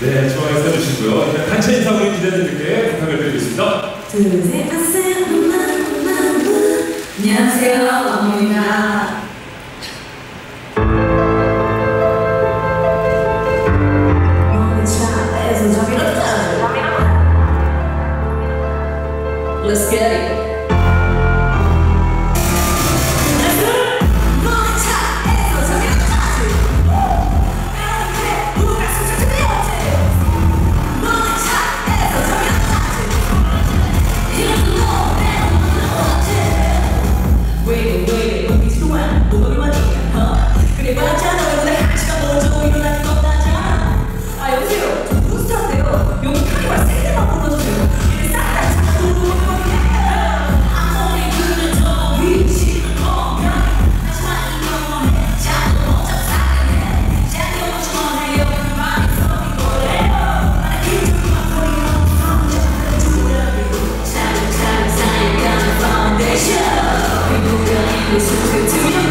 네, 좋아요 써주시고요. 단체 인사 우리 기자들께 부탁을 드리겠습니다. 음, 음, 음, 안녕하세요, 왕입니다 Let's get it. 이번에 뵙겠습니다. Listen to me.